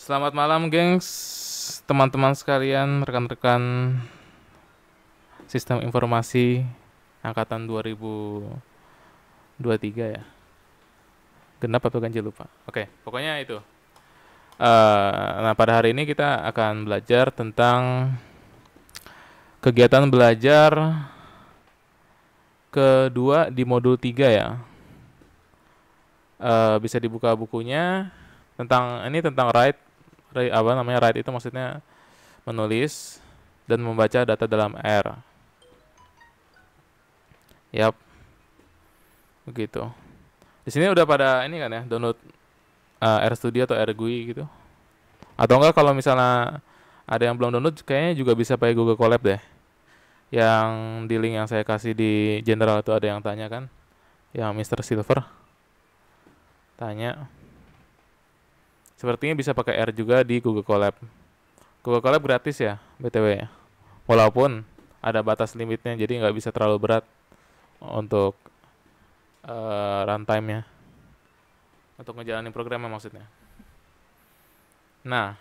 Selamat malam, gengs, teman-teman sekalian, rekan-rekan sistem informasi angkatan 2023 ya. Genap atau ganjil lupa. Oke, pokoknya itu. Uh, nah, pada hari ini kita akan belajar tentang kegiatan belajar kedua di modul 3 ya. Uh, bisa dibuka bukunya tentang ini tentang right apa namanya write itu maksudnya menulis dan membaca data dalam R. Yap. Begitu. Di sini udah pada ini kan ya, download uh, R Studio atau R GUI gitu. Atau enggak kalau misalnya ada yang belum download kayaknya juga bisa pakai Google Colab deh. Yang di link yang saya kasih di general itu ada yang tanya kan. Yang Mr. Silver tanya Sepertinya bisa pakai R juga di Google Colab. Google Colab gratis ya, BTW. Walaupun ada batas limitnya, jadi nggak bisa terlalu berat untuk uh, runtime-nya. Untuk ngejalanin programnya maksudnya. Nah,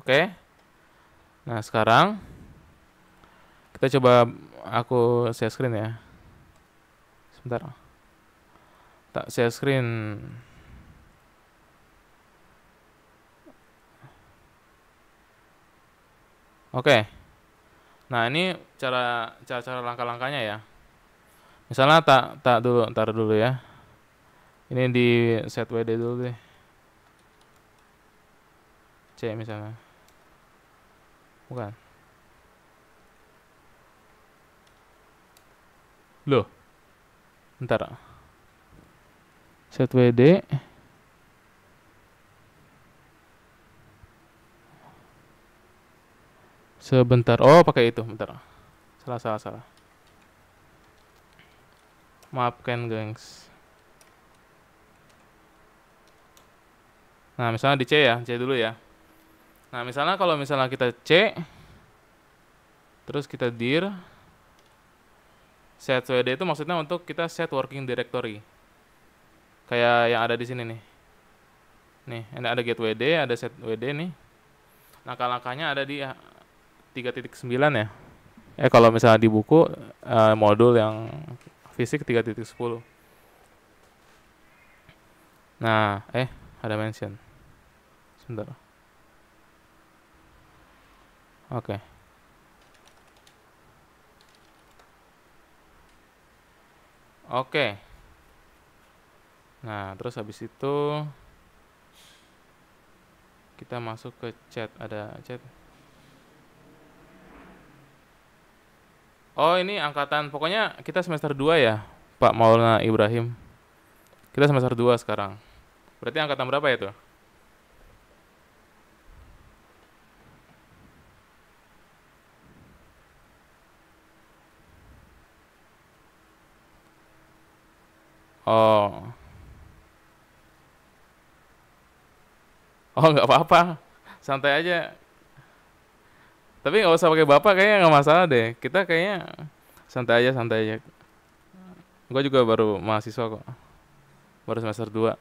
oke. Okay. Nah, sekarang kita coba aku share screen ya. Sebentar. Tak share screen. Oke. Nah, ini cara cara-cara langkah-langkahnya ya. Misalnya tak tak dulu, ntar dulu ya. Ini di set WD dulu deh. C misalnya. Bukan. Loh. Ntar. Set WD. Sebentar. Oh, pakai itu. Bentar. Salah, salah, salah. Maafkan, gengs. Nah, misalnya di C ya. C dulu ya. Nah, misalnya kalau misalnya kita C, terus kita dir, set WD itu maksudnya untuk kita set working directory. Kayak yang ada di sini nih. Nih, ini ada get WD, ada set WD nih. Langkah-langkahnya ada di 3.9 ya. Eh kalau misalnya di buku uh, modul yang fisik 3.10. Nah, eh ada mention. Sebentar. Oke. Okay. Oke. Okay. Nah, terus habis itu kita masuk ke chat. Ada chat. Oh ini angkatan pokoknya kita semester 2 ya Pak Maulana Ibrahim. Kita semester 2 sekarang. Berarti angkatan berapa ya tuh? Oh. Oh nggak apa-apa. Santai aja tapi nggak usah pakai bapak kayaknya nggak masalah deh. Kita kayaknya santai aja santai aja. Gue juga baru mahasiswa kok. Baru semester 2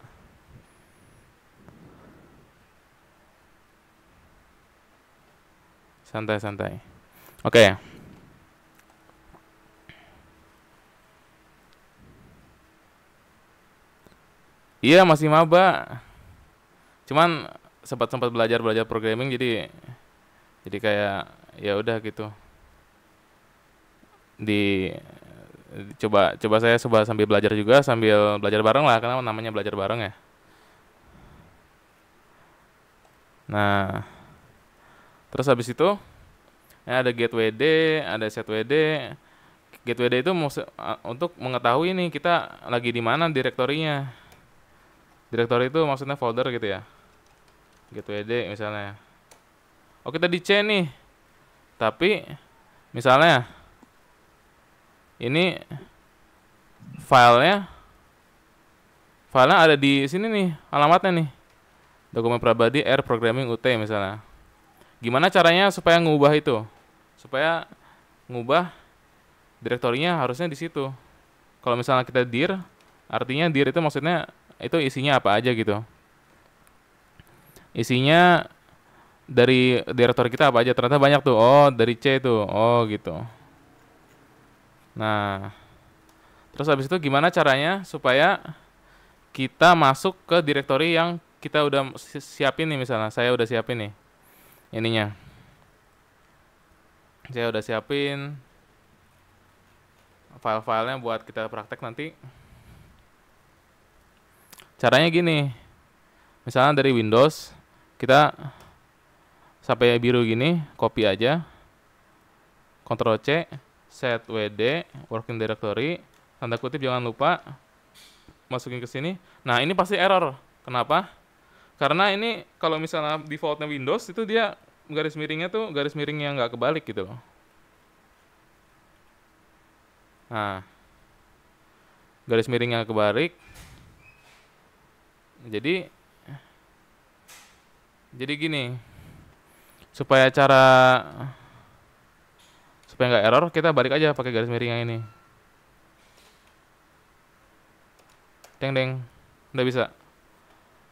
santai santai. Oke. Okay. iya masih maba. Cuman sempat sempat belajar belajar programming jadi jadi kayak ya udah gitu. Di coba coba saya coba sambil belajar juga sambil belajar bareng lah karena namanya belajar bareng ya. Nah terus habis itu ya ada get WD ada set WD get WD itu untuk mengetahui nih kita lagi di mana direktorinya. Direktori itu maksudnya folder gitu ya. Get WD misalnya Oh kita di C nih. Tapi misalnya ini filenya filenya ada di sini nih alamatnya nih. Dokumen pribadi R programming UT misalnya. Gimana caranya supaya ngubah itu? Supaya ngubah direktorinya harusnya di situ. Kalau misalnya kita dir artinya dir itu maksudnya itu isinya apa aja gitu? Isinya dari direktori kita apa aja? Ternyata banyak tuh. Oh dari C tuh. Oh gitu. Nah terus habis itu gimana caranya supaya kita masuk ke direktori yang kita udah siapin nih misalnya. Saya udah siapin nih ininya. Saya udah siapin file-filenya buat kita praktek nanti. Caranya gini. Misalnya dari Windows kita sampai biru gini copy aja. Ctrl C set WD working directory. Tanda kutip jangan lupa masukin ke sini. Nah ini pasti error. Kenapa? Karena ini kalau misalnya defaultnya Windows itu dia garis miringnya tuh garis miring yang nggak kebalik gitu loh. Nah garis miringnya kebalik. Jadi jadi gini supaya cara supaya nggak error kita balik aja pakai garis miring yang ini. Deng deng. Udah bisa?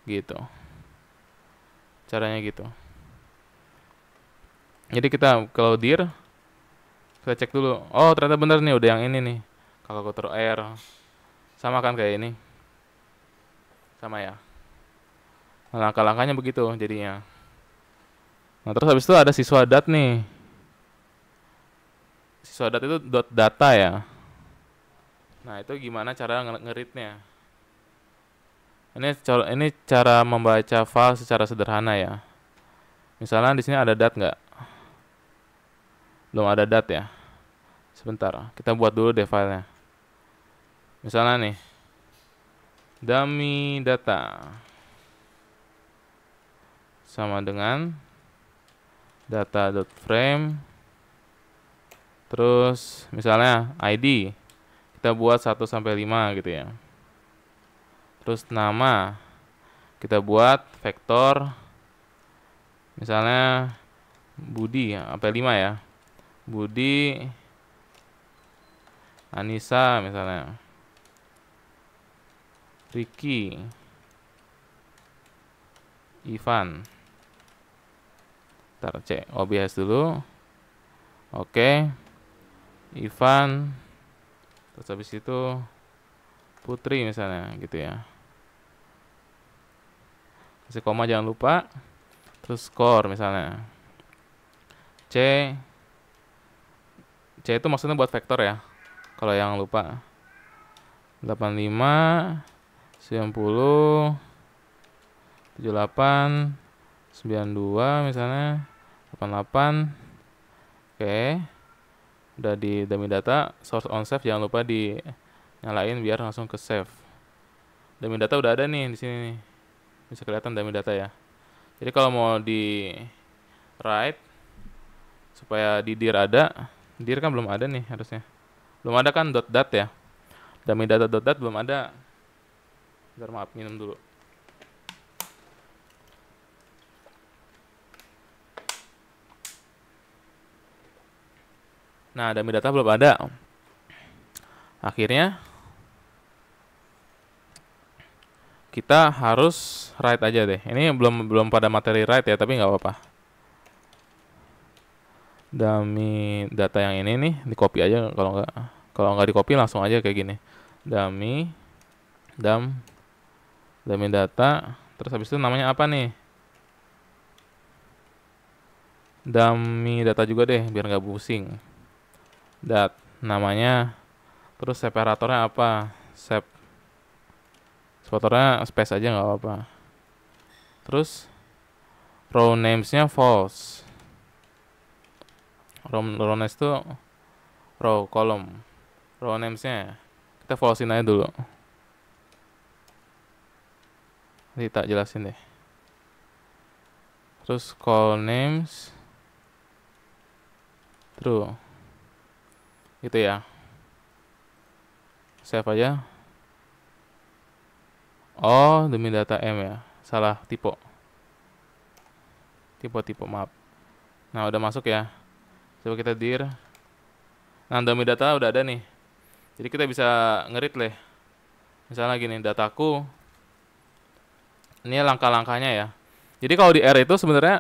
Gitu. Caranya gitu. Jadi kita kalau dir kita cek dulu. Oh ternyata bener nih udah yang ini nih. Kalkulator air sama kan kayak ini? Sama ya? Langkah-langkahnya begitu jadinya nah terus habis itu ada siswa dat nih siswa dat itu dot data ya nah itu gimana cara ngeritnya ini ini cara membaca file secara sederhana ya. Misalnya di sini ada dat nggak? Belum ada dat ya. Sebentar, kita buat dulu deh filenya. Misalnya nih, dummy data sama dengan data.frame terus misalnya ID kita buat 1 sampai 5 gitu ya. Terus nama. Kita buat vektor. Misalnya Budi apa 5 ya. Budi Anissa misalnya. Ricky. Ivan Ntar cek. OBS dulu. Oke. Ivan. Terus habis itu Putri misalnya gitu ya. Kasih koma jangan lupa. Terus score misalnya. C. C itu maksudnya buat vektor ya kalau yang lupa. 85 90 78 92 misalnya 88 oke. Udah di dummy data source on save jangan lupa di nyalain biar langsung ke save. Dummy data udah ada nih di sini nih. Bisa kelihatan dummy data ya. Jadi kalau mau di write supaya di dir ada dir kan belum ada nih harusnya. Belum ada kan dot dat ya? Dummy data dot dat belum ada. Bentar maaf minum dulu Nah, dummy data belum ada. Akhirnya kita harus write aja deh. Ini belum belum pada materi write ya, tapi nggak apa-apa. Dummy data yang ini nih di copy aja kalau nggak kalau nggak di copy langsung aja kayak gini. Dummy dam dummy data terus habis itu namanya apa nih? Dummy data juga deh biar nggak pusing. Dat namanya terus separatornya apa? Sep Fotonya space aja nggak apa-apa. Terus row names-nya false. Row, row names itu row column. Row names-nya kita falsein aja dulu. Nanti tak jelasin deh. Terus call names true. Gitu ya. Save aja. Oh, demi data M ya. Salah tipe. Tipe-tipe maaf. Nah, udah masuk ya. Coba kita dir. Nah, demi data udah ada nih. Jadi kita bisa ngerit leh. Misalnya gini, dataku ini langkah-langkahnya ya. Jadi kalau di R itu sebenarnya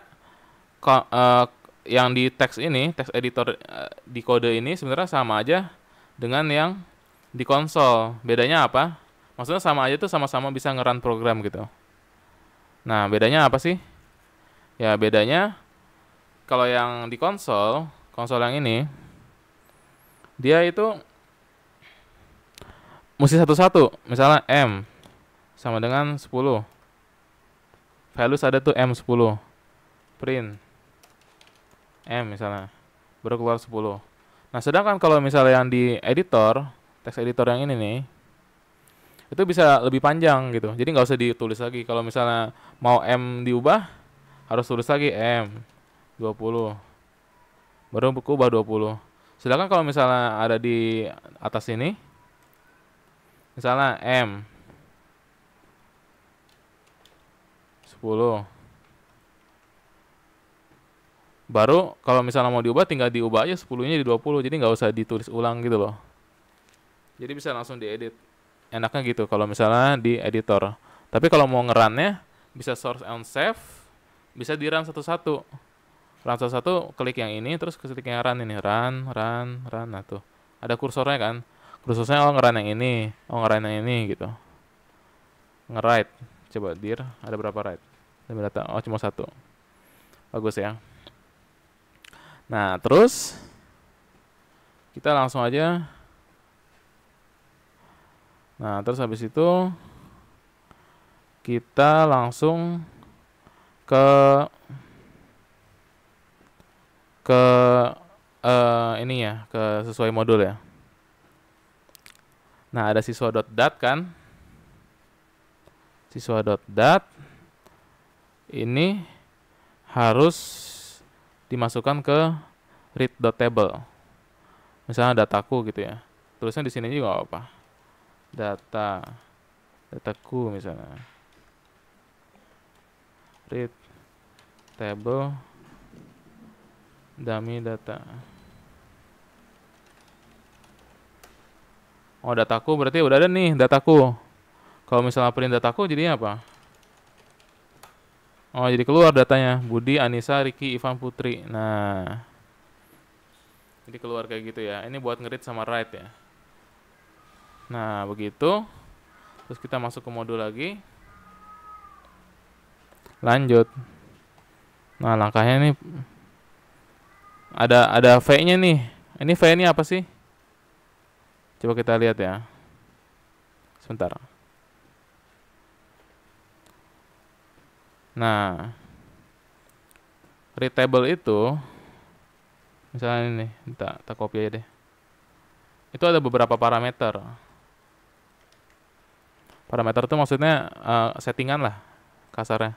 uh, yang di teks ini, teks editor uh, di kode ini sebenarnya sama aja dengan yang di konsol. Bedanya apa? Maksudnya sama aja tuh sama-sama bisa ngeran program gitu. Nah, bedanya apa sih? Ya, bedanya kalau yang di konsol, konsol yang ini dia itu mesti satu-satu. Misalnya M sama dengan 10. Values ada tuh M10. Print M misalnya. Baru keluar 10. Nah, sedangkan kalau misalnya yang di editor, teks editor yang ini nih, itu bisa lebih panjang gitu. Jadi nggak usah ditulis lagi. Kalau misalnya mau M diubah, harus tulis lagi M 20. Baru buku ubah 20. Sedangkan kalau misalnya ada di atas ini, misalnya M 10 baru kalau misalnya mau diubah tinggal diubah aja 10 nya di 20 jadi nggak usah ditulis ulang gitu loh. Jadi bisa langsung diedit. Enaknya gitu kalau misalnya di editor. Tapi kalau mau ngerannya bisa source and save bisa di run satu-satu. Run satu-satu klik yang ini terus klik yang run ini. Run run run. Nah tuh. Ada kursornya kan? Kursornya oh ngeran yang ini. Oh ngeran yang ini gitu. Nge-write. Coba dir ada berapa ada data. Oh cuma satu. Bagus ya nah terus? Kita langsung aja. Nah terus habis itu kita langsung ke ke uh, ini ya ke sesuai modul ya. Nah, ada siswa.dat kan? Siswa.dat ini harus dimasukkan ke read.table. Misalnya dataku gitu ya. Tulisnya di sini juga apa? Data dataku misalnya. Read table dummy data. Oh dataku berarti udah ada nih dataku. Kalau misalnya print dataku jadinya apa? Oh jadi keluar datanya Budi, Anissa, Riki, Ivan, Putri. Nah, jadi keluar kayak gitu ya. Ini buat ngerit sama write ya. Nah begitu. Terus kita masuk ke modul lagi. Lanjut. Nah langkahnya ini ada ada V-nya nih. Ini V ini apa sih? Coba kita lihat ya. Sebentar. Nah, read table itu misalnya ini, kita, kita copy aja deh. Itu ada beberapa parameter. Parameter itu maksudnya uh, settingan lah kasarnya.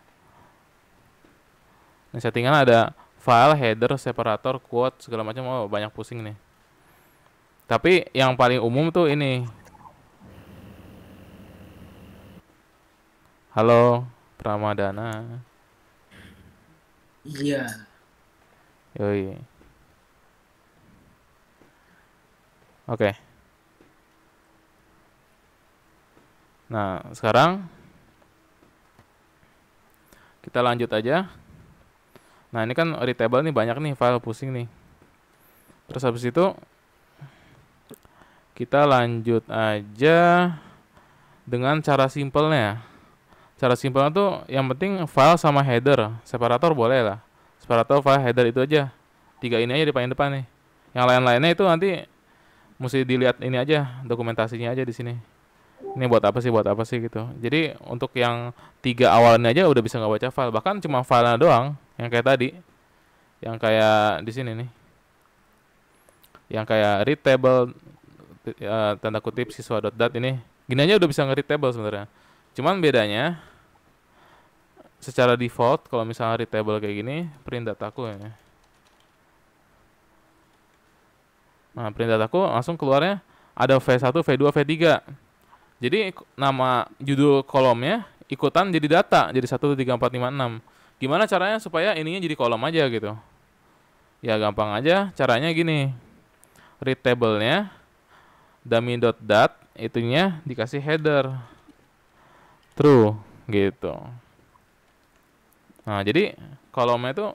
Ini settingan ada file, header, separator, quote, segala macam. Oh, banyak pusing nih. Tapi yang paling umum tuh ini. Halo, Pramadana. Iya. Yoi. Oke. Nah, sekarang kita lanjut aja. Nah, ini kan readable nih banyak nih file pusing nih. Terus habis itu kita lanjut aja dengan cara simpelnya. Cara simpelnya tuh yang penting file sama header. Separator boleh lah. Separator, file, header itu aja. Tiga ini aja di paling depan nih. Yang lain-lainnya itu nanti mesti dilihat ini aja dokumentasinya aja di sini. Ini buat apa sih, buat apa sih gitu. Jadi untuk yang tiga awalnya aja udah bisa nggak baca file. Bahkan cuma filenya doang yang kayak tadi. Yang kayak di sini nih. Yang kayak read table uh, tanda kutip siswa dot dat ini gini aja udah bisa nge table sebenarnya cuman bedanya secara default kalau misalnya read table kayak gini print dataku ya. Nah print dataku langsung keluarnya ada V1, V2, V3 jadi nama judul kolomnya ikutan jadi data jadi 1, 2, 3, 4, 5, 6 gimana caranya supaya ininya jadi kolom aja gitu? Ya gampang aja. Caranya gini. Read table-nya dummy.dat itunya dikasih header. True gitu Nah, jadi kolomnya itu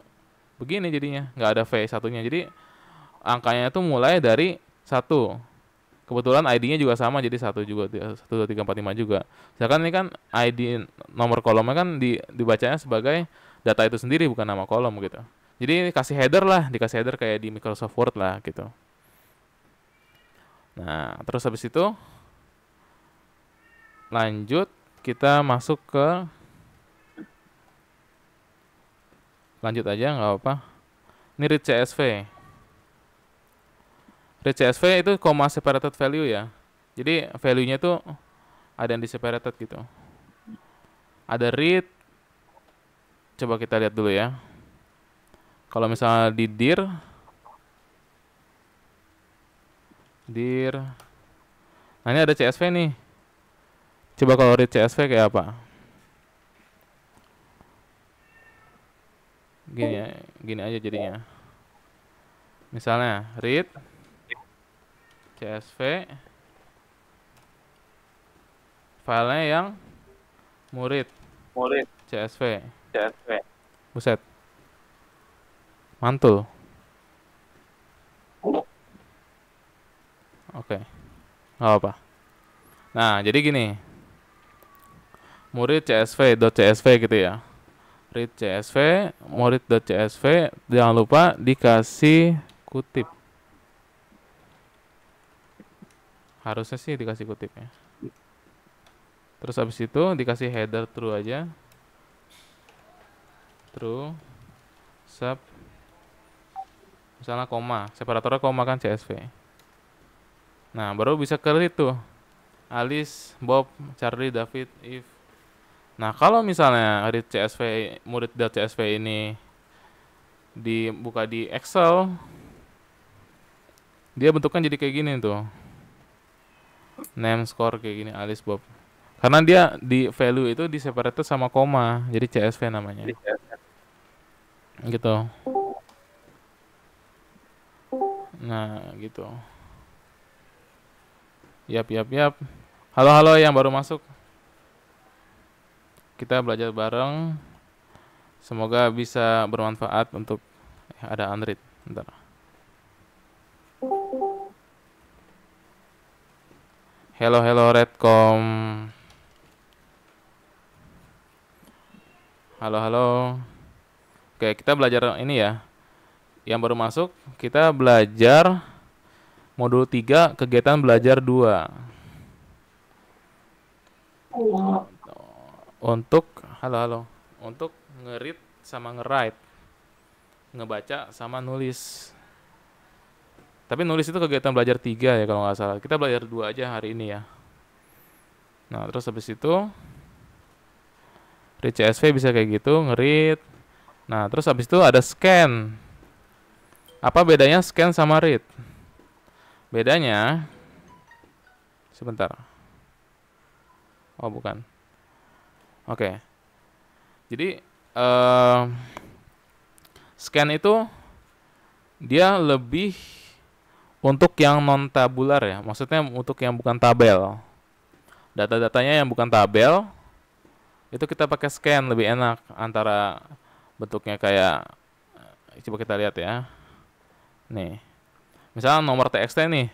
begini jadinya, nggak ada V satunya. Jadi angkanya itu mulai dari satu. Kebetulan ID-nya juga sama, jadi satu juga, satu dua tiga empat lima juga. Misalkan ini kan ID nomor kolomnya kan di, dibacanya sebagai data itu sendiri bukan nama kolom gitu. Jadi kasih header lah, dikasih header kayak di Microsoft Word lah gitu. Nah, terus habis itu lanjut kita masuk ke lanjut aja nggak apa-apa. Ini read CSV. Read CSV itu comma separated value ya. Jadi value-nya tuh ada yang di separated gitu. Ada read. Coba kita lihat dulu ya. Kalau misalnya di dir dir Nah, ini ada CSV nih. Coba kalau read CSV kayak apa? Gini ya, gini aja jadinya. Misalnya read CSV filenya yang murid. Murid. CSV CSV buset. Mantul. Oke nggak apa nah jadi gini. Murid csv csv gitu ya read csv murid csv jangan lupa dikasih kutip. Harusnya sih dikasih kutip ya. Terus habis itu dikasih header true aja. True sub misalnya koma. Separatornya koma kan CSV nah baru bisa ke itu Alice Bob Charlie David if nah kalau misalnya read CSV murid CSV ini dibuka di Excel dia bentuknya jadi kayak gini tuh name score kayak gini Alice Bob karena dia di value itu di separated sama koma jadi CSV namanya gitu Nah, gitu. Yap, yap, yap. Halo, halo yang baru masuk. Kita belajar bareng. Semoga bisa bermanfaat untuk eh, ada Android. Bentar. Hello, hello Redcom. Halo, halo. Oke, kita belajar ini ya yang baru masuk, kita belajar modul 3 kegiatan belajar 2. Untuk halo halo, untuk ngerit sama nge-write. Ngebaca sama nulis. Tapi nulis itu kegiatan belajar 3 ya kalau nggak salah. Kita belajar dua aja hari ini ya. Nah, terus habis itu read CSV bisa kayak gitu, ngerit. Nah, terus habis itu ada scan. Apa bedanya scan sama read? Bedanya sebentar. Oh, bukan. Oke. Jadi uh, scan itu dia lebih untuk yang non tabular ya. Maksudnya untuk yang bukan tabel. Data-datanya yang bukan tabel itu kita pakai scan lebih enak antara bentuknya kayak coba kita lihat ya Nih. Misalnya nomor TXT nih.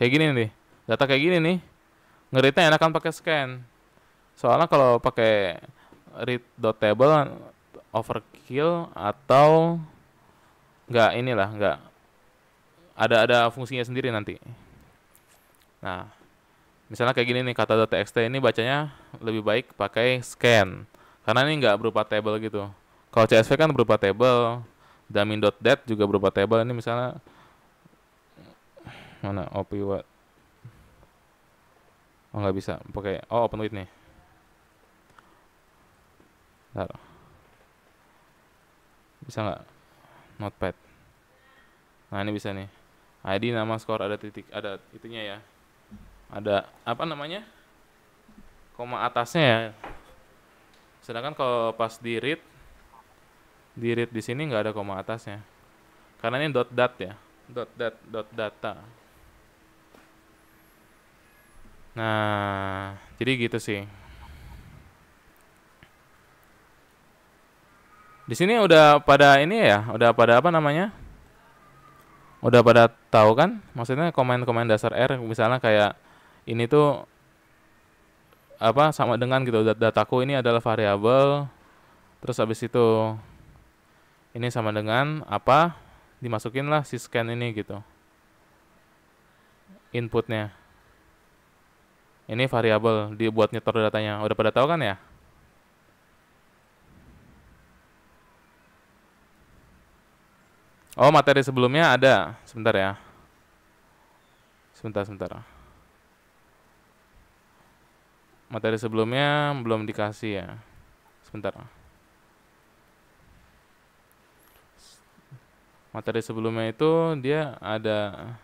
Kayak gini nih. Data kayak gini nih. Ngeritnya enakan pakai scan. Soalnya kalau pakai read.table overkill atau nggak inilah nggak ada ada fungsinya sendiri nanti. Nah, misalnya kayak gini nih kata .txt ini bacanya lebih baik pakai scan karena ini nggak berupa table gitu. Kalau CSV kan berupa table, damin.dat juga berupa table ini misalnya mana op what oh nggak bisa pakai oh open with nih Bentar. bisa nggak? Notepad. Nah ini bisa nih. ID nama skor ada titik ada itunya ya. Ada apa namanya? Koma atasnya ya. Sedangkan kalau pas di read di read di sini nggak ada koma atasnya. Karena ini dot dat ya. Dot dat dot data. Nah jadi gitu sih Di sini udah pada ini ya, udah pada apa namanya? Udah pada tahu kan? Maksudnya komen-komen dasar R misalnya kayak ini tuh apa sama dengan gitu dataku ini adalah variabel terus habis itu ini sama dengan apa dimasukin lah si scan ini gitu inputnya ini variabel dibuat nyetor datanya udah pada tahu kan ya Oh materi sebelumnya ada. Sebentar ya. Sebentar sebentar. Materi sebelumnya belum dikasih ya. Sebentar. Materi sebelumnya itu dia ada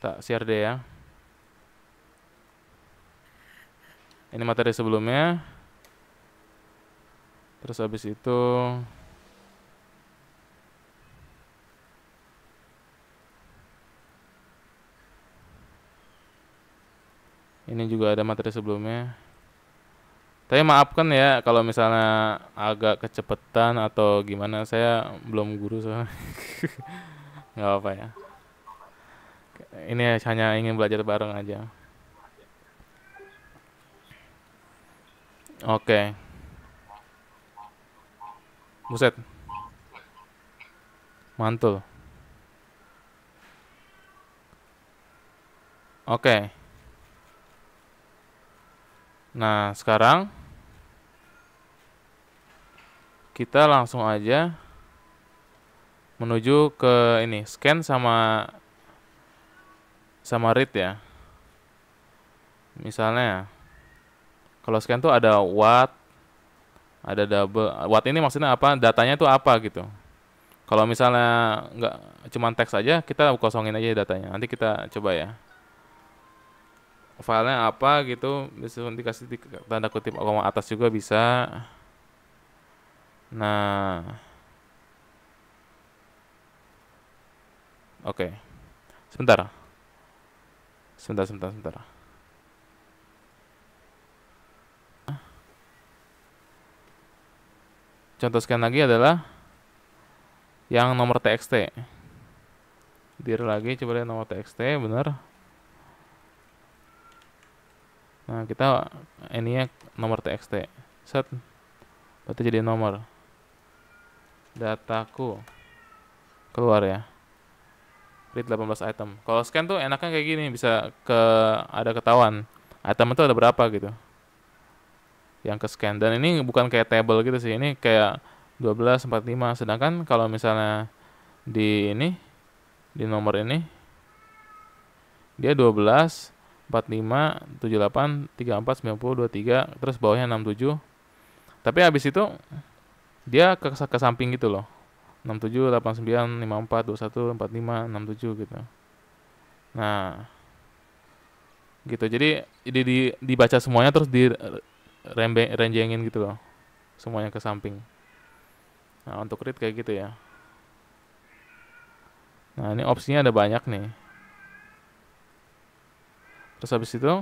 tak share deh ya. Ini materi sebelumnya terus habis itu ini juga ada materi sebelumnya. Tapi maafkan ya kalau misalnya agak kecepetan atau gimana saya belum guru soalnya. Nggak apa ya. Ini hanya ingin belajar bareng aja. Oke buset. Mantul. Oke. Nah, sekarang kita langsung aja menuju ke ini, scan sama sama read ya. Misalnya kalau scan tuh ada what, ada double. What ini maksudnya apa? Datanya tuh apa gitu. Kalau misalnya nggak cuma teks aja, kita kosongin aja datanya. Nanti kita coba ya filenya apa gitu bisa dikasih di tanda kutip koma atas juga bisa nah oke okay. sebentar sebentar sebentar sebentar contoh scan lagi adalah yang nomor txt dir lagi coba lihat nomor txt benar Nah, kita ini ya nomor txt. Set. Berarti jadi nomor. Dataku. Keluar ya. Read 18 item. Kalau scan tuh enaknya kayak gini, bisa ke ada ketahuan. Item itu ada berapa gitu. Yang ke scan dan ini bukan kayak table gitu sih. Ini kayak 12 45 sedangkan kalau misalnya di ini di nomor ini dia 12 45, 78, 34, 90, 23, terus bawahnya 67. Tapi habis itu dia ke, ke samping gitu loh. 67, 89, 54, 21, 45, 67 gitu. Nah, gitu. Jadi di, di dibaca semuanya terus di rembe, renjengin gitu loh. Semuanya ke samping. Nah, untuk read kayak gitu ya. Nah, ini opsinya ada banyak nih terus habis itu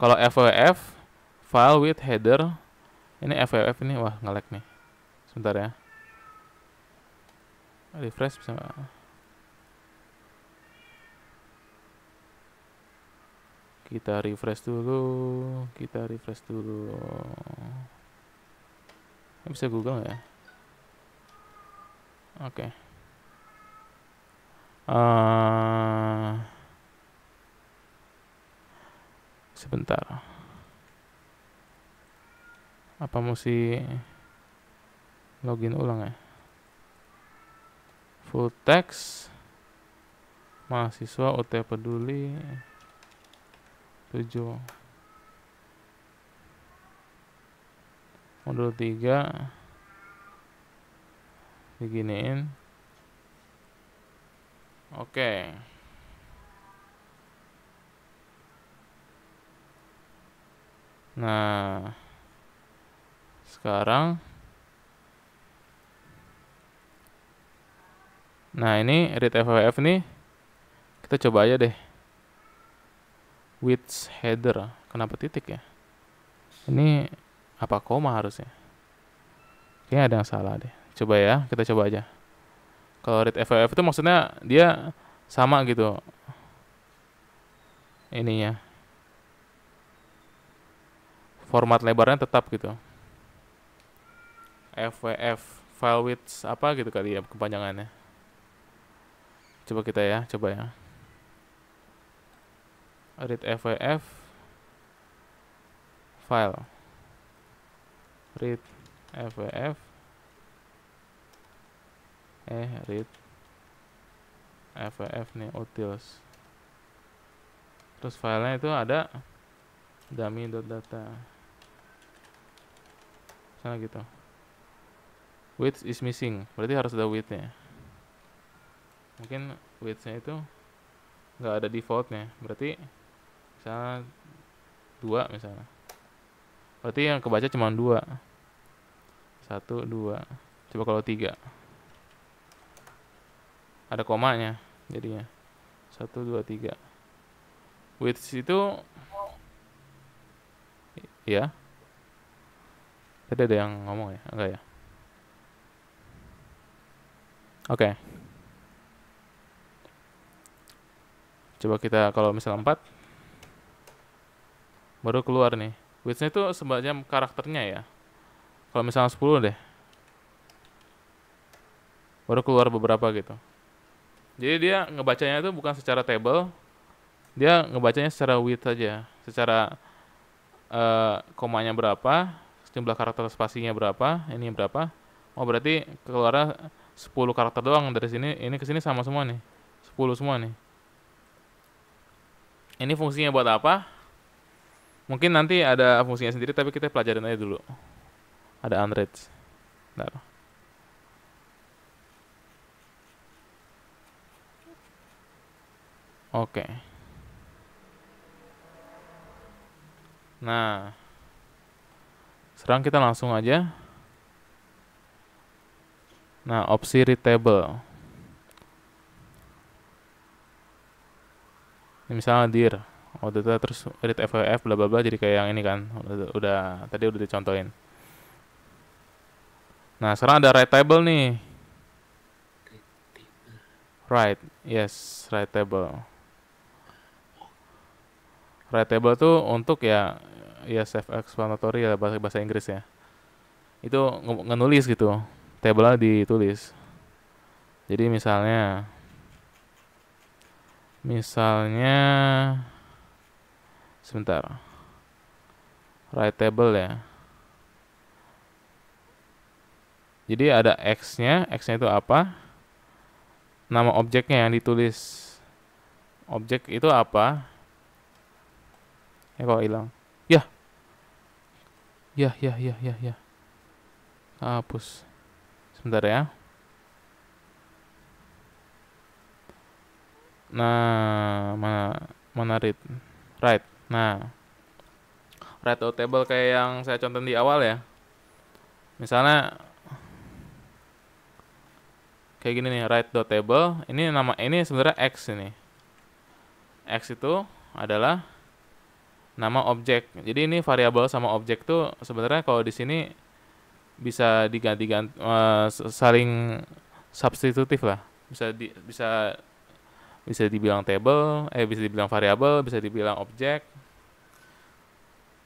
kalau FWF file with header ini FWF ini wah ngelek nih sebentar ya refresh bisa kita refresh dulu kita refresh dulu. Ini bisa google ya? Oke. Okay. uh, sebentar. Apa mesti login ulang ya? Full text mahasiswa UT peduli 7 modul 3 beginiin oke. Okay. Nah, sekarang. Nah, ini read FWF nih. Kita coba aja deh. Width header. Kenapa titik ya? Ini apa koma harusnya? Kayaknya ada yang salah deh. Coba ya kita coba aja. Kalau read FFF itu maksudnya dia sama gitu. Ininya. Format lebarnya tetap gitu. FWF file width apa gitu kali ya kepanjangannya. Coba kita ya coba ya read FWF file. Read FWF eh read FWF nih utils terus filenya itu ada dummy.data sana gitu. Width is missing. Berarti harus ada widthnya. Mungkin widthnya itu nggak ada defaultnya. Berarti misalnya dua misalnya. Berarti yang kebaca cuma dua. Satu dua. Coba kalau tiga. Ada komanya jadinya. Satu dua tiga. Width itu ya tadi ada yang ngomong ya? Enggak ya? Oke. Okay. coba kita kalau misal 4 baru keluar nih. Widthnya itu sebenarnya karakternya ya. Kalau misalnya 10 deh. Baru keluar beberapa gitu. Jadi dia ngebacanya itu bukan secara table. Dia ngebacanya secara width saja secara uh, komanya berapa jumlah karakter spasinya berapa ini berapa. Oh berarti keluar 10 karakter doang. Dari sini ini ke sini sama semua nih. 10 semua nih. Ini fungsinya buat apa mungkin nanti ada fungsinya sendiri tapi kita pelajarin aja dulu ada unread Bentar. Oke. Nah, sekarang kita langsung aja. Nah, opsi read table. Ini misalnya dir oh data terus read FWF bla bla bla jadi kayak yang ini kan. Udah, tadi udah dicontohin. Nah sekarang ada write table nih. Right yes write table. Write table tuh untuk ya ya self explanatory ya bahasa bahasa Inggris ya. Itu ngenulis gitu. Table ditulis. Jadi misalnya misalnya sebentar. Right table ya. Jadi ada x nya x nya itu apa? Nama objeknya yang ditulis. Objek itu apa? Ya kok hilang. Ya. Ya ya ya ya ya. Hapus. Sebentar ya. Nah mana mana read right Nah, write out table kayak yang saya contoh di awal ya. Misalnya kayak gini nih, write dot table. Ini nama ini sebenarnya x ini. X itu adalah nama objek. Jadi ini variabel sama objek tuh sebenarnya kalau di sini bisa diganti-ganti uh, saling substitutif lah. Bisa di, bisa bisa dibilang table, eh bisa dibilang variabel, bisa dibilang objek.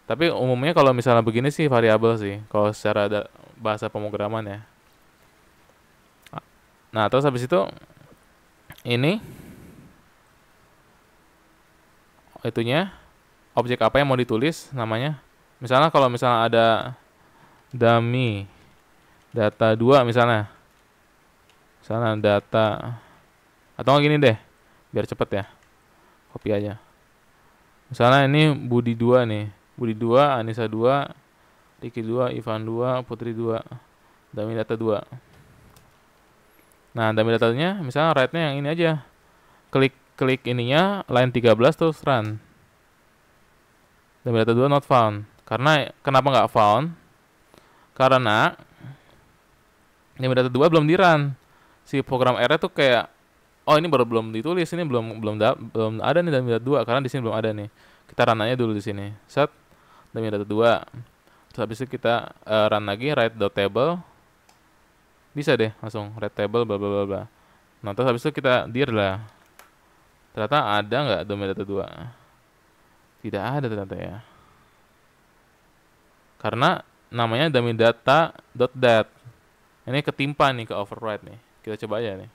Tapi umumnya kalau misalnya begini sih variabel sih, kalau secara ada bahasa pemrograman ya. Nah, terus habis itu ini itunya objek apa yang mau ditulis namanya. Misalnya kalau misalnya ada dummy data 2 misalnya. Misalnya data atau gini deh biar cepet ya kopi aja misalnya ini Budi 2 nih Budi 2 Anissa 2 Riki 2 Ivan 2 Putri 2 Dami data 2 nah dami datanya misalnya write-nya yang ini aja. Klik klik ininya line 13 terus run. Dami data 2 not found. Karena kenapa nggak found? Karena dami data 2 belum di run si program R tuh kayak oh ini baru belum ditulis ini belum belum da, belum ada nih dalam dua. Karena di sini belum ada nih. Kita run aja dulu di sini. Set demi data 2 terus habis itu kita uh, run lagi write dot table. Bisa deh langsung write table bla bla bla bla. Nah terus habis itu kita dir lah. Ternyata ada nggak domain data 2 tidak ada ternyata ya. Karena namanya domain data dot dat. Ini ketimpa nih ke override nih. Kita coba aja nih.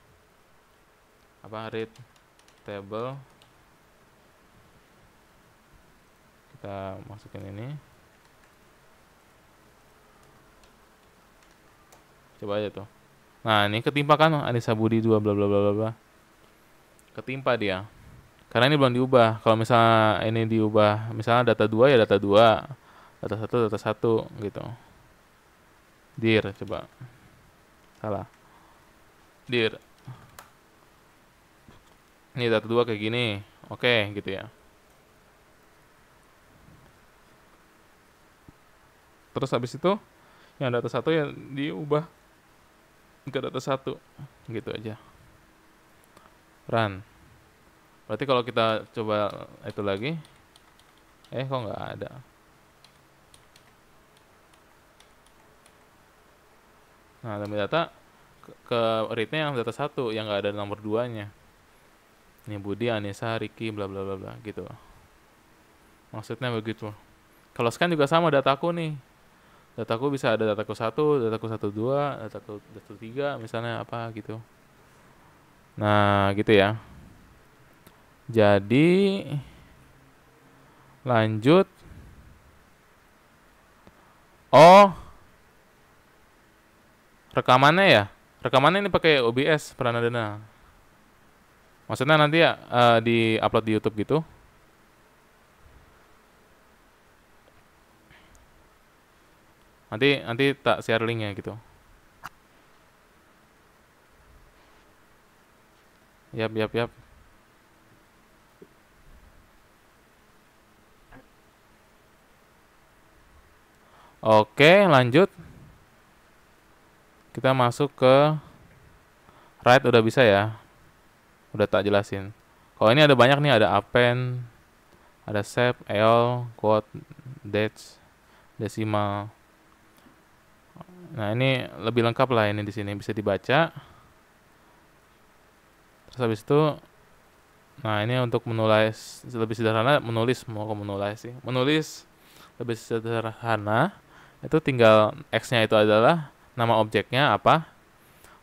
Apa read table kita masukin ini. Coba aja tuh. Nah ini ketimpa kan? Anissa Budi 2 bla bla bla bla bla. Ketimpa dia. Karena ini belum diubah. Kalau misalnya ini diubah misalnya data 2 ya data 2 data 1 data 1 gitu. Dir coba. Salah. Dir. Ini data 2 kayak gini. Oke gitu ya terus habis itu yang data satu ya diubah ke data satu. Gitu aja. Run berarti kalau kita coba itu lagi eh kok nggak ada? Nah demi data ke, ke readnya yang data satu yang nggak ada nomor duanya. Ini Budi Anissa Riki bla bla bla bla gitu. Maksudnya begitu. Kalau scan juga sama dataku nih dataku bisa ada dataku satu dataku satu dua dataku satu tiga misalnya apa gitu. Nah gitu ya. Jadi lanjut. Oh. Rekamannya ya? Rekamannya ini pakai OBS Pranadana maksudnya nanti ya uh, di upload di YouTube gitu nanti nanti tak share linknya gitu. Yap yap yap. Oke lanjut. Kita masuk ke write udah bisa ya? Udah tak jelasin. Kalau ini ada banyak nih ada append ada save eol quote dates decimal Nah, ini lebih lengkap lah ini di sini bisa dibaca. Terus habis itu nah ini untuk menulis lebih sederhana menulis mau ke menulis sih. Menulis lebih sederhana itu tinggal x-nya itu adalah nama objeknya apa?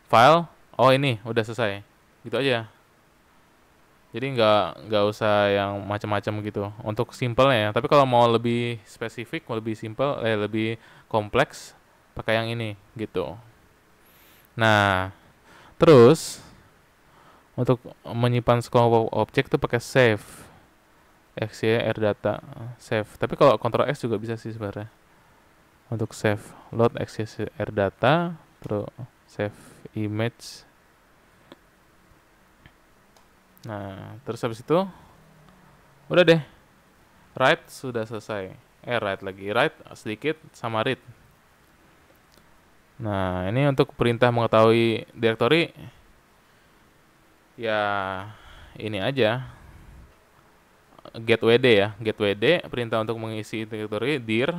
File. Oh, ini udah selesai. Gitu aja. Jadi nggak nggak usah yang macam-macam gitu. Untuk simple ya. Tapi kalau mau lebih spesifik, mau lebih simple, eh lebih kompleks, pakai yang ini gitu. Nah terus untuk menyimpan sekelompok objek itu pakai save. Xy data save. Tapi kalau Ctrl X juga bisa sih sebenarnya. Untuk save load xy data terus save image. Nah terus habis itu udah deh. Write sudah selesai. Eh write lagi. Write sedikit sama read Nah, ini untuk perintah mengetahui direktori ya ini aja get wd ya, get wd perintah untuk mengisi direktori dir,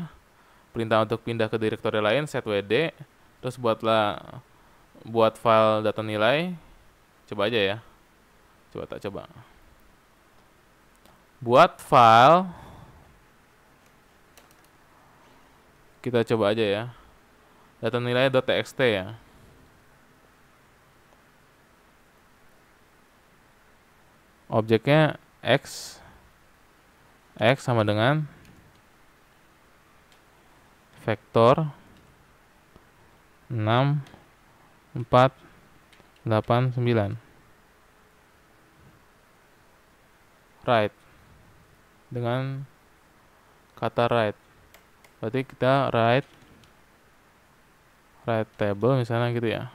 perintah untuk pindah ke direktori lain set wd, terus buatlah buat file data nilai. Coba aja ya. Coba tak coba. Buat file kita coba aja ya data nilai .txt ya. Objeknya x x sama dengan vektor 6 4 8 9 right. Dengan kata right. Berarti kita right right table misalnya gitu ya.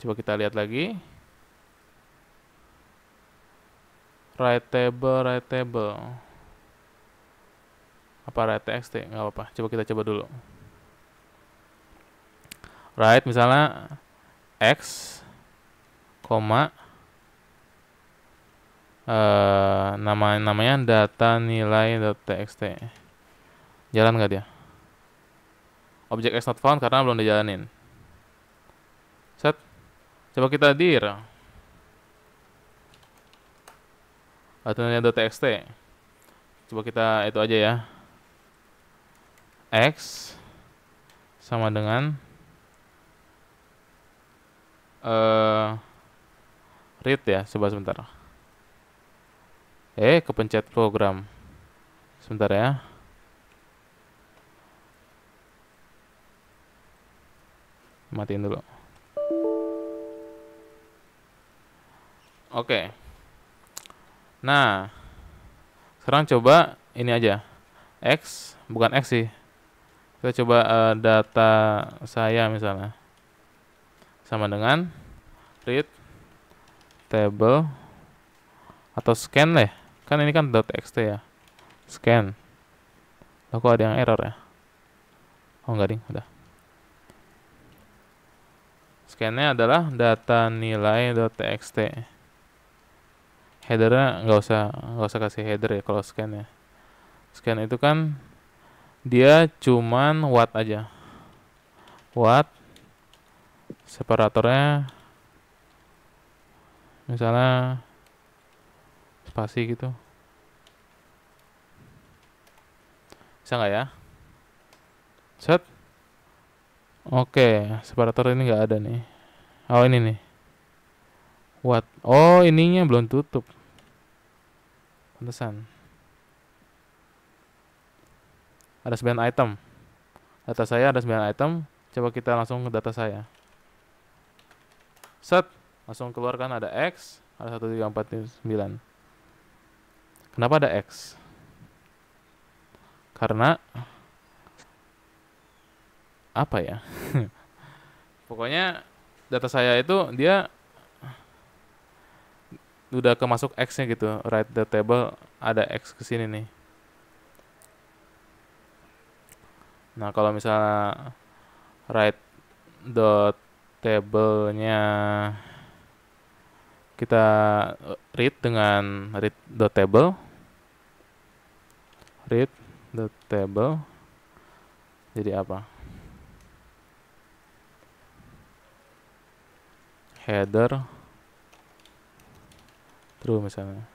Coba kita lihat lagi. Right table right table apa right txt nggak apa-apa. Coba kita coba dulu. Right misalnya x koma uh, nama namanya data nilai.txt jalan nggak dia objek x not found karena belum dijalanin. Set. Coba kita dir. Data nilai.txt coba kita itu aja ya. X sama dengan uh, read ya coba sebentar. Eh kepencet program. Sebentar ya matiin dulu. Oke. Nah sekarang coba ini aja. X bukan x sih. Kita coba uh, data saya misalnya. Sama dengan read table atau scan lah kan ini kan .txt ya. Scan. Kok ada yang error ya? Oh enggak ding. Udah scannya adalah data nilai .txt. Headernya nggak usah nggak usah kasih header ya kalau scan ya scan itu kan dia cuman watt aja. Watt separatornya misalnya spasi gitu. Bisa nggak ya? Set oke separator ini nggak ada nih. Oh ini nih. What? Oh ininya belum tutup. Pantesan. Ada 9 item. Data saya ada 9 item. Coba kita langsung ke data saya. Set. Langsung keluar kan ada X ada 1, 3, 4, 9 kenapa ada X? Karena apa ya? Pokoknya data saya itu dia udah kemasuk X nya gitu write the table ada X ke sini nih. Nah kalau misalnya write dot table-nya kita read dengan read dot table read dot table jadi apa header true misalnya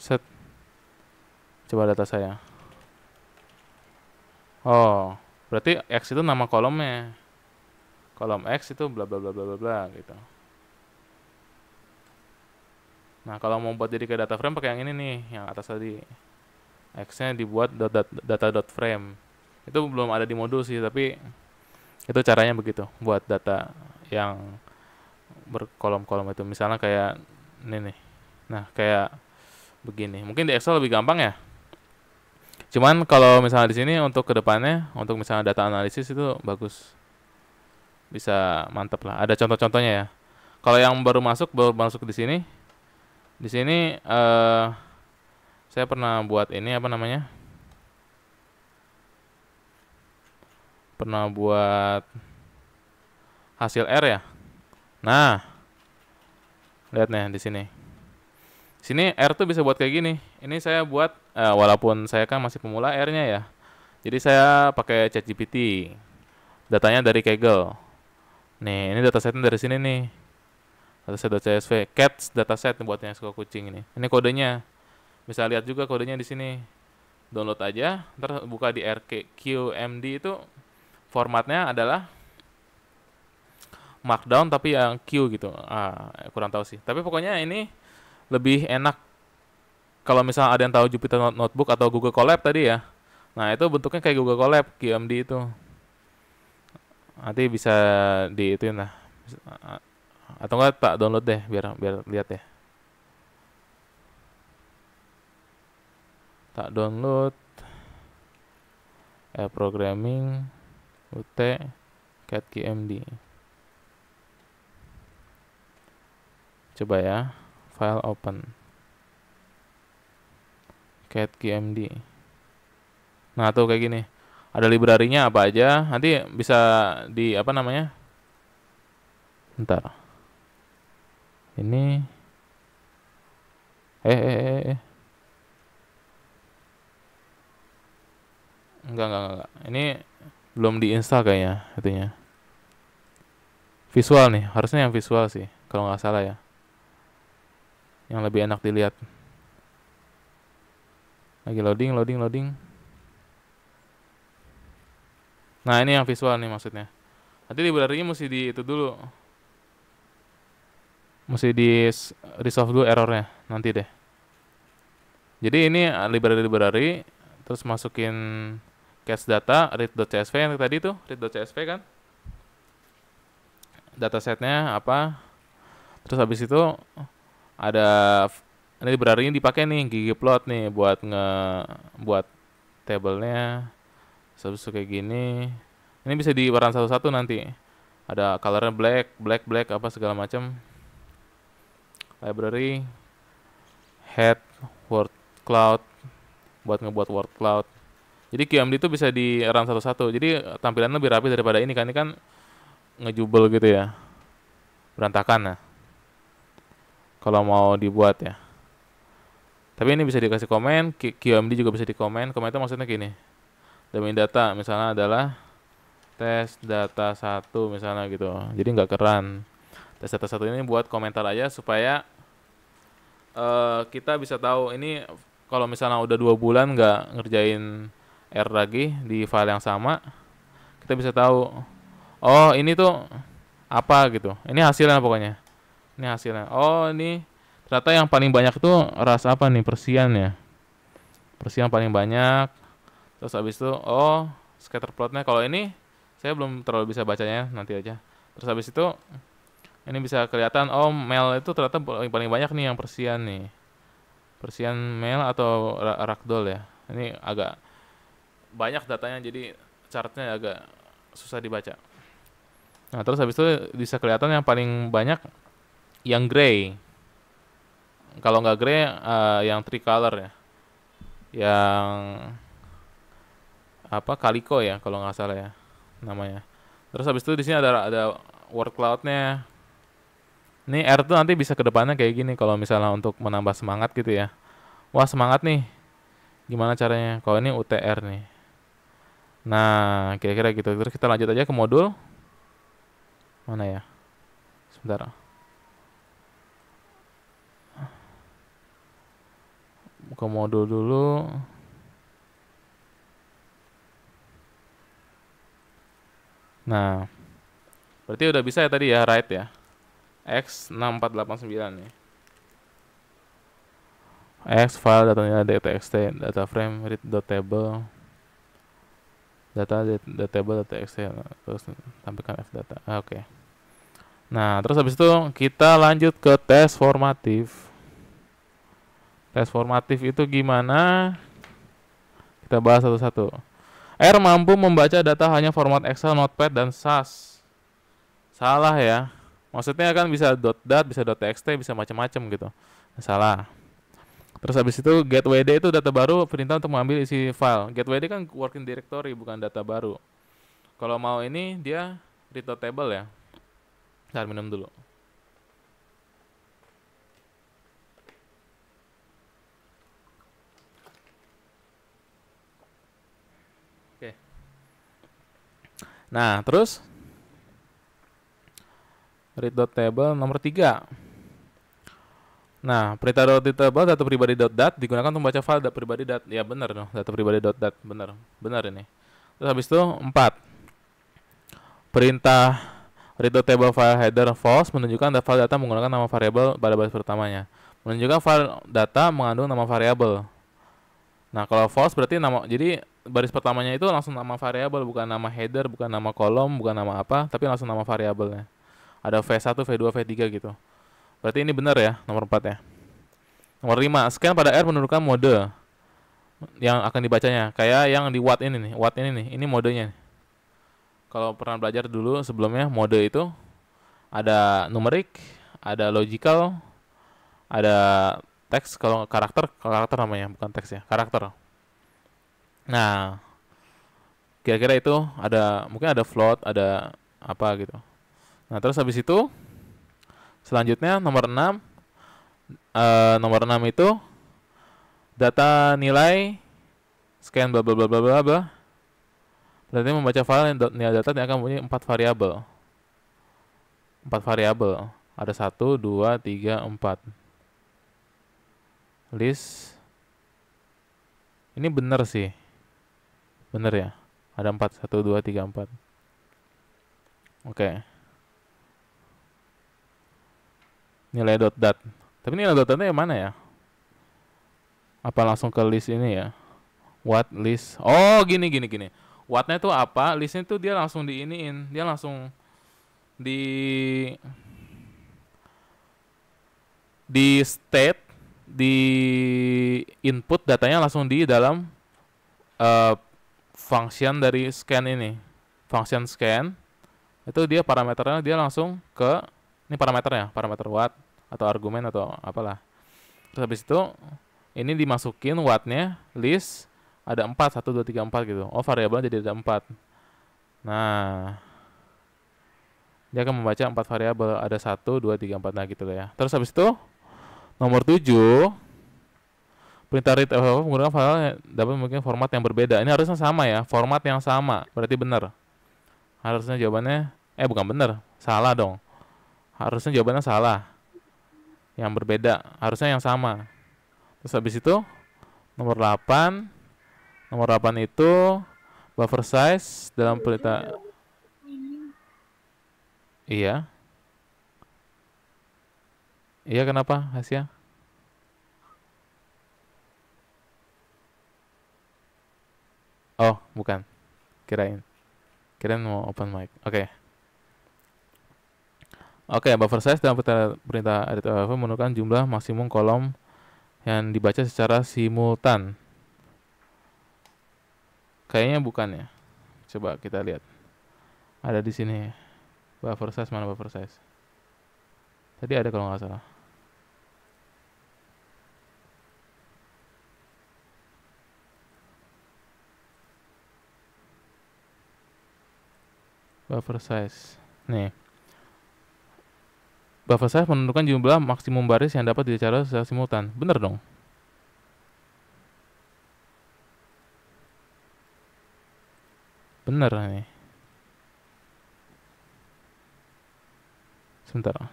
set coba data saya oh berarti x itu nama kolomnya kolom X itu bla bla bla bla bla bla gitu. Nah, kalau mau buat jadi ke data frame pakai yang ini nih, yang atas tadi. X-nya dibuat data, data dot frame. Itu belum ada di modul sih, tapi itu caranya begitu buat data yang berkolom-kolom itu. Misalnya kayak ini nih. Nah, kayak begini. Mungkin di Excel lebih gampang ya. Cuman kalau misalnya di sini untuk ke depannya, untuk misalnya data analisis itu bagus bisa mantap lah. Ada contoh-contohnya ya. Kalau yang baru masuk baru masuk di sini, di sini uh, saya pernah buat ini apa namanya? Pernah buat hasil R ya. Nah, lihat nih di sini. Sini R tuh bisa buat kayak gini. Ini saya buat uh, walaupun saya kan masih pemula R-nya ya. Jadi saya pakai ChatGPT. Datanya dari Kaggle. Nih, ini datasetnya dari sini nih. Dataset.csv, cats dataset buatnya suka kucing ini. Ini kodenya. Bisa lihat juga kodenya di sini. Download aja, ntar buka di RQMD itu formatnya adalah markdown tapi yang Q gitu. Ah, kurang tahu sih. Tapi pokoknya ini lebih enak kalau misalnya ada yang tahu Jupyter Notebook atau Google Colab tadi ya. Nah, itu bentuknya kayak Google Colab, QMD itu nanti bisa di itu nah atau enggak tak download deh biar biar lihat ya tak download eh, programming ut cat kmd coba ya file open. Cat kmd nah tuh kayak gini. Ada library-nya apa aja? Nanti bisa di apa namanya? Bentar ini. Eh, eh, eh, eh. Enggak, enggak, enggak. Ini belum diinstal kayaknya itunya. Visual nih, harusnya yang visual sih, kalau nggak salah ya. Yang lebih enak dilihat. Lagi loading, loading, loading. Nah, ini yang visual nih maksudnya. Nanti library-nya mesti di itu dulu. Mesti di resolve dulu errornya nanti deh. Jadi ini library-library terus masukin cache data read.csv yang tadi tuh read.csv kan? Datasetnya apa? Terus habis itu ada ini ini dipakai nih ggplot nih buat nge buat tablenya. Sebesar kayak gini. Ini bisa di warna satu-satu nanti. Ada colornya black black black apa segala macam library head word cloud buat ngebuat word cloud jadi QMD itu bisa di run satu-satu. Jadi tampilannya lebih rapi daripada ini kan. Ini kan ngejubel gitu ya. Berantakan nah. Kalau mau dibuat ya. Tapi ini bisa dikasih komen, QMD juga bisa dikomen. Komen itu maksudnya gini. Domain data misalnya adalah tes data satu misalnya gitu. Jadi nggak keren. Tes data satu ini buat komentar aja supaya uh, kita bisa tahu ini kalau misalnya udah dua bulan nggak ngerjain R lagi di file yang sama. Kita bisa tahu oh ini tuh apa gitu. Ini hasilnya pokoknya. Ini hasilnya. Oh ini ternyata yang paling banyak itu ras apa nih? Persian ya? Persian paling banyak. Terus habis itu oh scatter plotnya. Kalau ini saya belum terlalu bisa bacanya nanti aja. Terus habis itu ini bisa kelihatan oh mail itu ternyata paling, banyak nih yang persian nih. Persian mail atau ragdoll ya. Ini agak banyak datanya jadi chartnya agak susah dibaca. Nah terus habis itu bisa kelihatan yang paling banyak yang gray. Kalau nggak gray, uh, yang tricolor ya, yang apa kaliko ya kalau nggak salah ya namanya. Terus habis itu di sini ada ada word cloudnya. Ini R tuh nanti bisa ke depannya kayak gini kalau misalnya untuk menambah semangat gitu ya. Wah semangat nih. Gimana caranya? Kalau ini UTR nih. Nah, kira-kira gitu. Terus kita lanjut aja ke modul. Mana ya? Sebentar. Ke modul dulu. Nah, berarti udah bisa ya tadi ya, right ya. X6489 nih. X file datanya txt data frame read table data data table data excel terus tampilkan f data ah, oke okay. nah terus habis itu kita lanjut ke tes formatif tes formatif itu gimana kita bahas satu-satu R mampu membaca data hanya format Excel, Notepad, dan SAS. Salah ya. Maksudnya kan bisa .dat, bisa .txt, bisa macam-macam gitu. Salah. Terus habis itu get WD itu data baru perintah untuk mengambil isi file. Get WD kan working directory bukan data baru. Kalau mau ini dia read table ya. Saya minum dulu. Oke. Nah, terus read table nomor 3. Nah, perintah data pribadi .dat digunakan untuk membaca file data pribadi dat. Ya benar dong, data pribadi .dat benar. Benar ini. Terus habis itu 4. Perintah read table file header false menunjukkan data file data menggunakan nama variabel pada baris pertamanya. Menunjukkan file data mengandung nama variabel. Nah, kalau false berarti nama jadi baris pertamanya itu langsung nama variabel bukan nama header, bukan nama kolom, bukan nama apa, tapi langsung nama variabelnya. Ada V1, V2, V3 gitu. Berarti ini benar ya, nomor 4 ya. Nomor 5, scan pada R menunjukkan mode yang akan dibacanya. Kayak yang di watt ini nih, watt ini nih, ini modenya. Kalau pernah belajar dulu sebelumnya, mode itu ada numerik, ada logical, ada teks kalau karakter, karakter namanya, bukan teks ya, karakter. Nah, kira-kira itu ada mungkin ada float, ada apa gitu. Nah, terus habis itu Selanjutnya nomor 6 uh, nomor 6 itu data nilai scan bla bla bla bla bla berarti membaca file nilai data yang akan mempunyai empat variabel. Empat variabel. Ada satu dua tiga empat. List. Ini benar sih. Benar ya? Ada empat satu dua tiga empat. Oke nilai dot dat tapi nilai dot datnya yang mana ya? Apa langsung ke list ini ya? What list? Oh gini gini gini. Whatnya itu apa? Listnya itu dia langsung diiniin. Dia langsung di di state di input datanya langsung di dalam uh, function dari scan ini. Function scan. Itu dia parameternya dia langsung ke ini parameternya parameter what atau argumen atau apalah. Terus habis itu ini dimasukin wattnya list ada 4 1 2 3 4 gitu. Oh variabelnya jadi ada 4 nah dia akan membaca empat variabel ada 1 2 3 4 nah gitu lah ya. Terus habis itu nomor 7 perintah read FFF menggunakan file dapat memiliki format yang berbeda. Ini harusnya sama ya format yang sama. Berarti benar. Harusnya jawabannya eh bukan benar salah dong. Harusnya jawabannya salah yang berbeda. Harusnya yang sama. Terus habis itu nomor 8 nomor 8 itu buffer size dalam perintah iya. Iya kenapa Hasya? Oh bukan. Kirain. Kirain mau open mic. Oke. okay. Oke, okay, buffer size dalam perintah edit OFF menentukan jumlah maksimum kolom yang dibaca secara simultan. Kayaknya bukan ya. Coba kita lihat. Ada di sini. Buffer size mana buffer size? Tadi ada kalau nggak salah. Buffer size. Nih buffer size menentukan jumlah maksimum baris yang dapat dibaca secara simultan. Bener dong? Bener nih. Sebentar.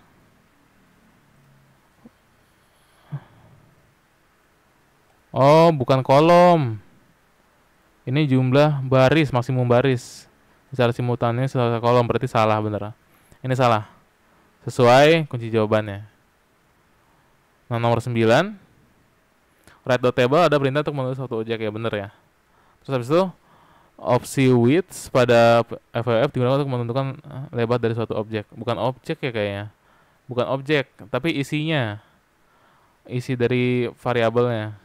Oh, bukan kolom. Ini jumlah baris, maksimum baris. Secara simultannya secara kolom berarti salah bener. Ini salah sesuai kunci jawabannya. Nah, nomor 9 write dot table ada perintah untuk menulis satu objek ya bener ya. Terus habis itu opsi width pada FFF digunakan untuk menentukan eh, lebar dari suatu objek. Bukan objek ya kayaknya. Bukan objek, tapi isinya. Isi dari variabelnya.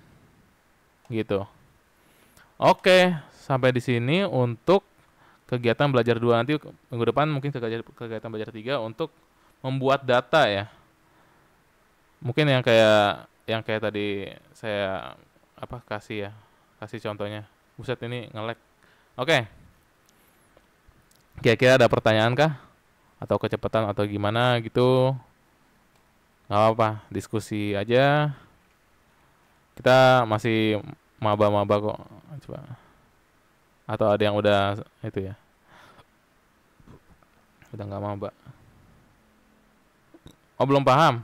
Gitu. Oke, sampai di sini untuk kegiatan belajar dua nanti minggu depan mungkin kegiatan belajar tiga untuk membuat data ya. Mungkin yang kayak yang kayak tadi saya apa kasih ya kasih contohnya. Buset ini ngelek oke. Okay. kira-kira ada pertanyaan kah? Atau kecepatan atau gimana gitu? Nggak apa-apa diskusi aja. Kita masih maba-maba kok. Coba. Atau ada yang udah itu ya? Udah nggak maba Oh belum paham.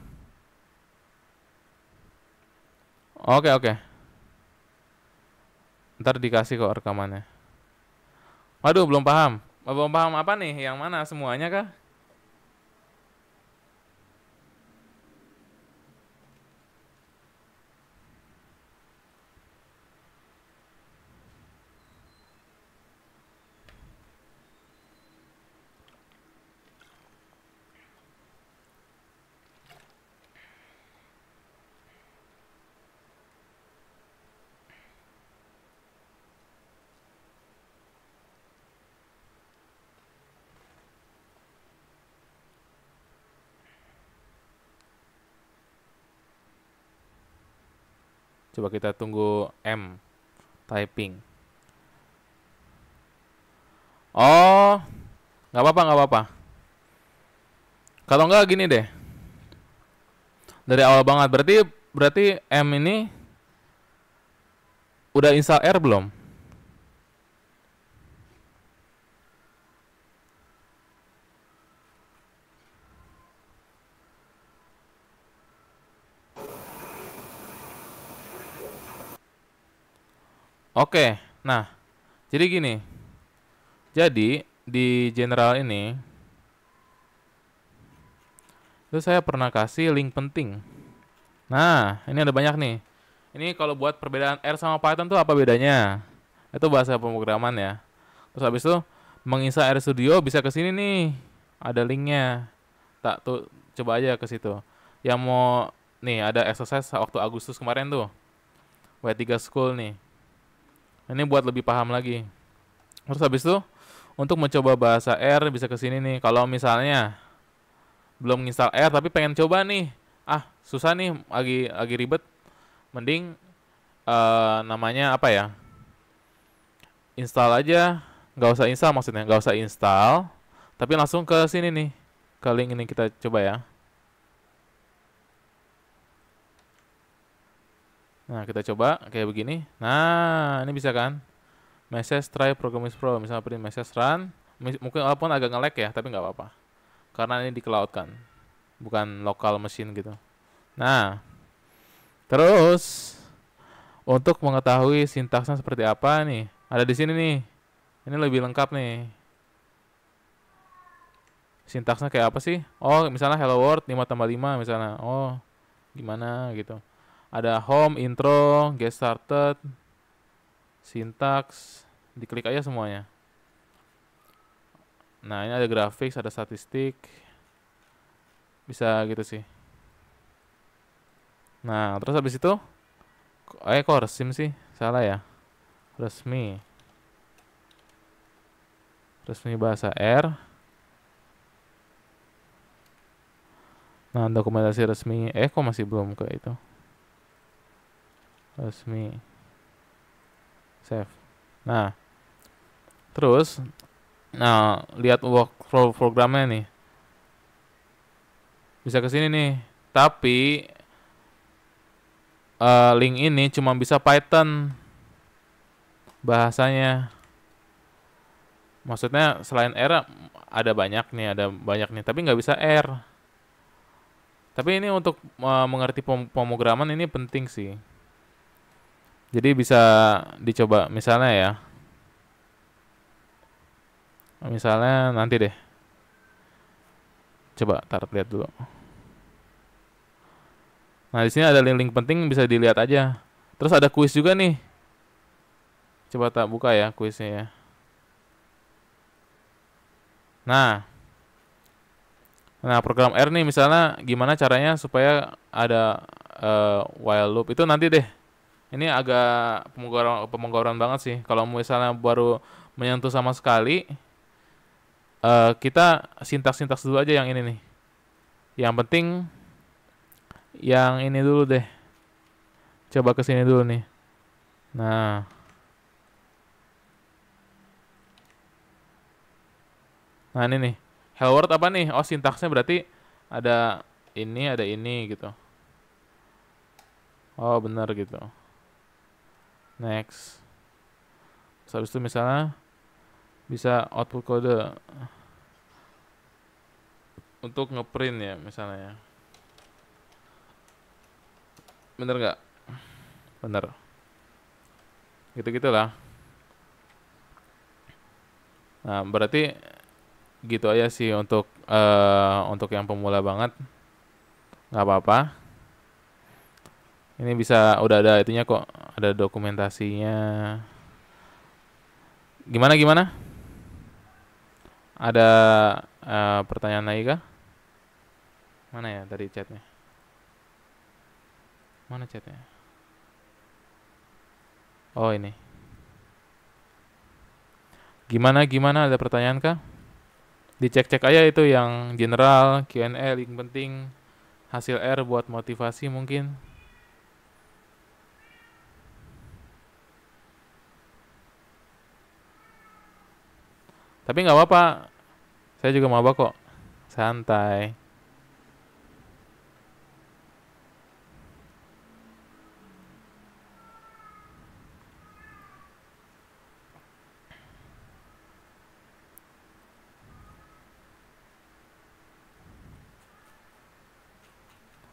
Oke oke. Ntar dikasih kok rekamannya. Waduh belum paham. Belum paham apa nih? Yang mana semuanya kah? Coba kita tunggu M typing. Oh, nggak apa-apa, nggak apa-apa. Kalau nggak gini deh. Dari awal banget, berarti berarti M ini udah install R belum? Oke, nah, jadi gini. Jadi di general ini itu saya pernah kasih link penting. Nah, ini ada banyak nih. Ini kalau buat perbedaan R sama Python tuh apa bedanya? Itu bahasa pemrograman ya. Terus habis itu menginstal R Studio bisa ke sini nih. Ada linknya. Tak tuh coba aja ke situ. Yang mau nih ada exercise waktu Agustus kemarin tuh. W3 School nih. Ini buat lebih paham lagi. Terus habis itu untuk mencoba bahasa R bisa ke sini nih. Kalau misalnya belum install R tapi pengen coba nih. Ah, susah nih, lagi lagi ribet. Mending uh, namanya apa ya? Install aja, nggak usah install maksudnya, nggak usah install, tapi langsung ke sini nih, ke link ini kita coba ya. Nah, kita coba kayak begini. Nah, ini bisa kan? Message try Programming Pro, misalnya print message run. Mungkin walaupun agak nge-lag ya, tapi nggak apa-apa. Karena ini di cloud kan. Bukan lokal mesin gitu. Nah, terus untuk mengetahui sintaksnya seperti apa nih? Ada di sini nih. Ini lebih lengkap nih. Sintaksnya kayak apa sih? Oh, misalnya hello world 5 tambah 5 misalnya. Oh, gimana gitu ada home, intro, get started, syntax, diklik aja semuanya. Nah, ini ada grafik, ada statistik. Bisa gitu sih. Nah, terus habis itu eh kok resim sih? Salah ya. Resmi. Resmi bahasa R. Nah, dokumentasi resmi eh kok masih belum ke itu resmi. Save. Nah. Terus nah lihat workflow programnya nih. Bisa ke sini nih. Tapi uh, link ini cuma bisa Python bahasanya. Maksudnya selain R ada banyak nih ada banyak nih tapi nggak bisa R. Tapi ini untuk uh, mengerti pem pemrograman ini penting sih jadi bisa dicoba misalnya ya. Misalnya nanti deh. Coba tar lihat dulu. Nah, di sini ada link-link penting bisa dilihat aja. Terus ada kuis juga nih. Coba tak buka ya kuisnya ya. Nah. Nah, program R nih misalnya gimana caranya supaya ada uh, while loop itu nanti deh ini agak pemonggoran banget sih. Kalau misalnya baru menyentuh sama sekali uh, kita sintaks-sintaks dulu aja yang ini nih. Yang penting yang ini dulu deh. Coba ke sini dulu nih. Nah. Nah ini nih. Hello world apa nih? Oh sintaksnya berarti ada ini ada ini gitu. Oh benar gitu next. Terus habis itu misalnya bisa output kode untuk ngeprint ya misalnya ya. Bener nggak? Bener. Gitu gitulah nah berarti gitu aja sih untuk uh, untuk yang pemula banget. Nggak apa-apa. Ini bisa udah ada itunya kok ada dokumentasinya. Gimana gimana? Ada uh, pertanyaan lagi kah? Mana ya tadi chatnya? Mana chatnya? Oh ini. Gimana gimana? Ada pertanyaan kah? Dicek-cek aja itu yang general Q&A link penting hasil R buat motivasi mungkin Tapi nggak apa-apa. Saya juga mau kok. Santai.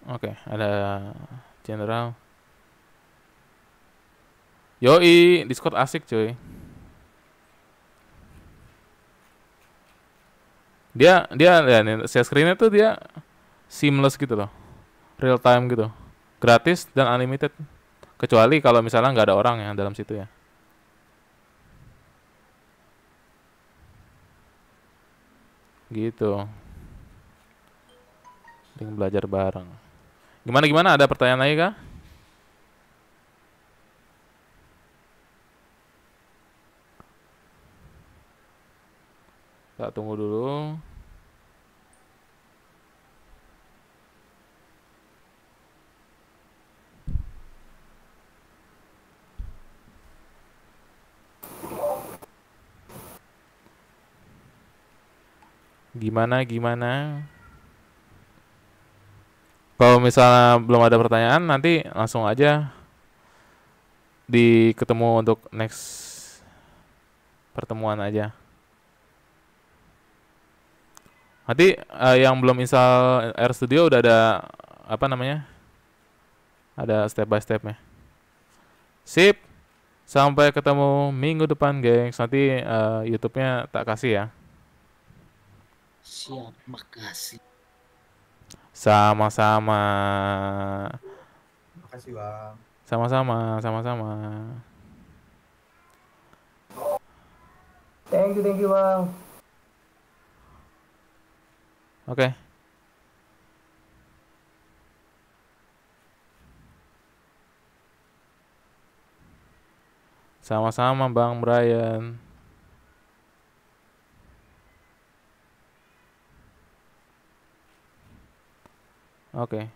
Oke, okay, ada general. Yoi, Discord asik cuy. Dia dia ya nih, share screen-nya tuh dia seamless gitu loh. Real time gitu. Gratis dan unlimited. Kecuali kalau misalnya nggak ada orang yang dalam situ ya. Gitu. Link belajar bareng. Gimana gimana? Ada pertanyaan lagi kah? Kita tunggu dulu. Gimana gimana? Kalau misalnya belum ada pertanyaan, nanti langsung aja di ketemu untuk next pertemuan aja. Nanti uh, yang belum install R Studio udah ada apa namanya? Ada step by stepnya. Sip. Sampai ketemu minggu depan, gengs. Nanti uh, YouTube-nya tak kasih ya. Siap, makasih. Sama-sama. Makasih bang. Sama-sama, sama-sama. Thank you, thank you bang. Oke. Sama-sama Bang Brian. Oke.